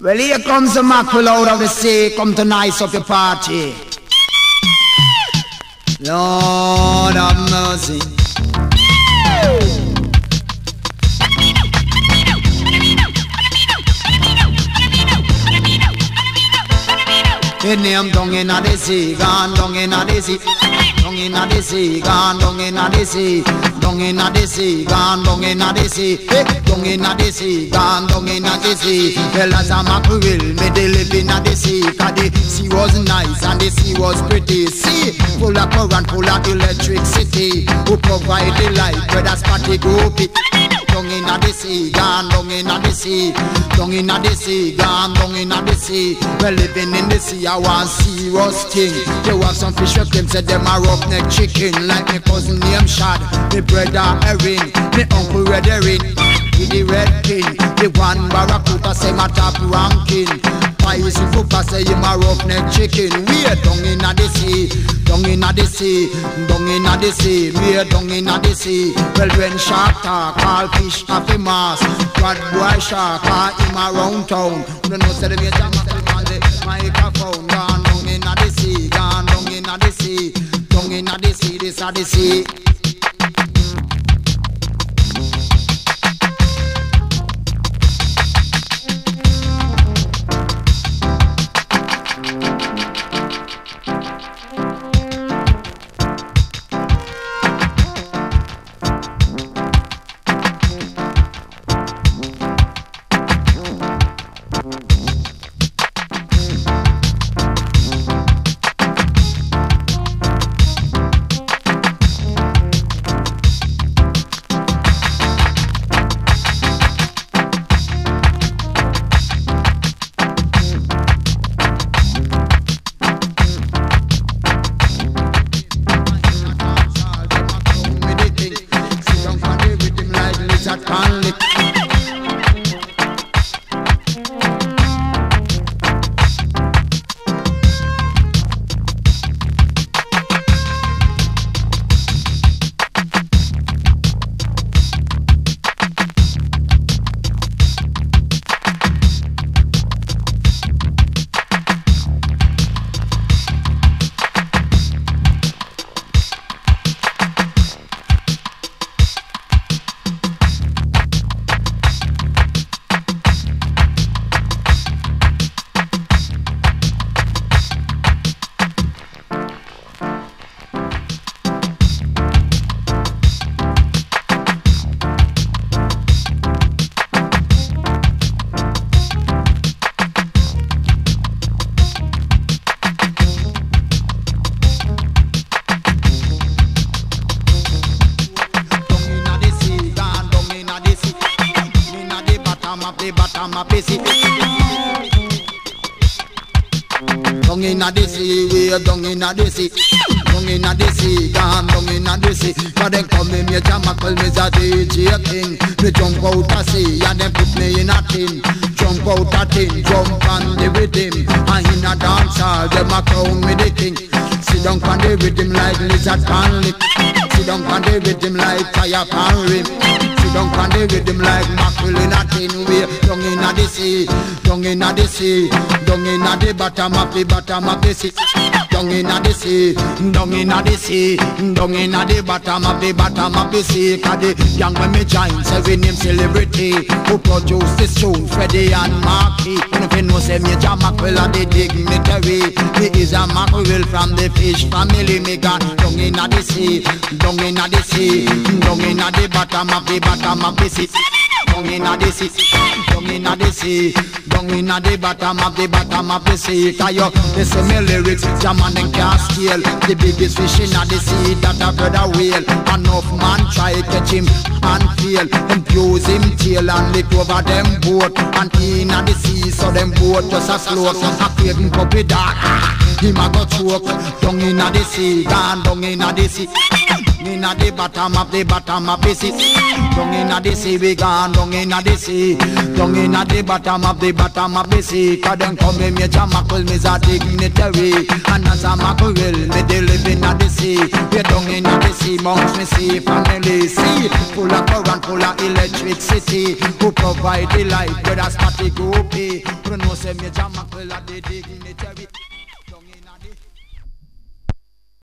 Well, here comes the mackerel out of the sea, come to nice up your party. Lord have mercy. In name down in the sea, gone down in the sea. Down in the sea, gone down in the sea. Down in the sea, gone down in the sea. Down in the sea, gone down in the sea. Well, as a mackerel, me they live in the sea. Cause the sea was nice and the sea was pretty. Sea full of current, full of electricity. Provide the light where the spotty group it. Down in the sea, gone down in the sea. Down in the sea, gone down in the sea. Well, living in the sea, I want serious thing. They have some fish with them, said them are roughneck chicken. Like me cousin name Shad, me brother Erin, me uncle Red Erin. With the red pin, the one barracuda say my top ranking. Spicy fupa say him a roughneck chicken. We are down in the sea, down in the sea, down in the sea, We are down in the sea. Well, when shark talk, all fish have a mask. Bad boy shark, all him around town. You know, say them a jam on the microphone. Gone down in the sea, gone down in the sea, down in the sea, this a the sea. Bottom of the sea. Down inna the sea, way down inna the sea. Down inna the sea, gone down inna the sea. But then come me major mackerel, me a DJ king. Me jump out a sea and then put me in a tin. Jump out a tin, jump on the rhythm. And in a dance hall, them a crown me the king. Sit down on the rhythm like lizard pan lip. Sit down on the rhythm like fire pan rim. Sit down on the rhythm like mackerel in a tin way. Down inna the sea, down inna the sea, down inna the bottom of the bottom of the sea. Down inna the sea, down inna the sea, down inna the bottom of the bottom of the sea. Cause the young when me join, say we name celebrity who produce this tune, Freddie and Marky. Know if you know say Major Mackerel are the dignitary. He is a mackerel from the fish family. Me got down inna the sea, down inna the sea, down inna the bottom of the bottom of the sea. Down inna the sea, down inna the sea, down inna the bottom of the bottom of the sea. Cause you listen me lyrics, jam and can't scale. The biggest fish inna the sea that a brother whale. Enough man try catch him and fail. Them use him tail and lick over them boat. And inna the sea, so them boat just a slow. A craving puppy dog, him a go choke. Down inna the sea, gone down inna the sea. Inna the bottom of the bottom of the sea. Down inna the sea, we gone down inna the sea. Down inna the bottom of the bottom of the sea. Cause them come me major mackerel, me's a dignitary. And as a mackerel, me they live inna the sea. We down inna the sea, amongst me sea family. Sea full of current, full of electricity. Who provide the light, where not the groupie. You know say Major Mackerel a dignitary.